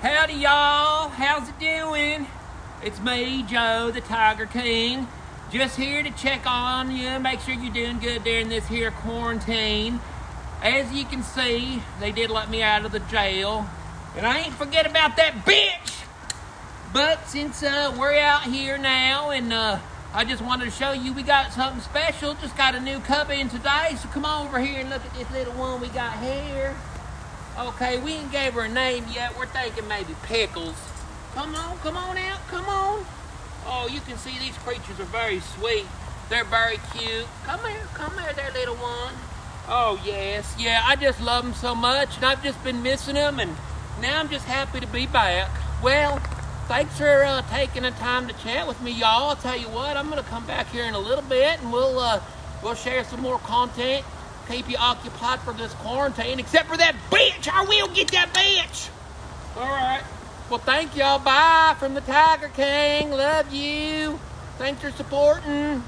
Howdy, y'all. How's it doing? It's me, Joe, the Tiger King. Just here to check on you, make sure you're doing good during this here quarantine. As you can see, they did let me out of the jail. And I ain't forget about that bitch! But since uh, we're out here now and uh, I just wanted to show you we got something special. Just got a new cub in today, so come on over here and look at this little one we got here. Okay, we ain't gave her a name yet. We're thinking maybe Pickles. Come on, come on out, come on. Oh, you can see these creatures are very sweet. They're very cute. Come here, come here there, little one. Oh, yes. Yeah, I just love them so much, and I've just been missing them, and now I'm just happy to be back. Well, thanks for uh, taking the time to chat with me, y'all. I'll tell you what, I'm going to come back here in a little bit, and we'll, uh, we'll share some more content keep you occupied for this quarantine, except for that bitch. I will get that bitch. All right. Well, thank y'all. Bye from the Tiger King. Love you. Thanks for supporting.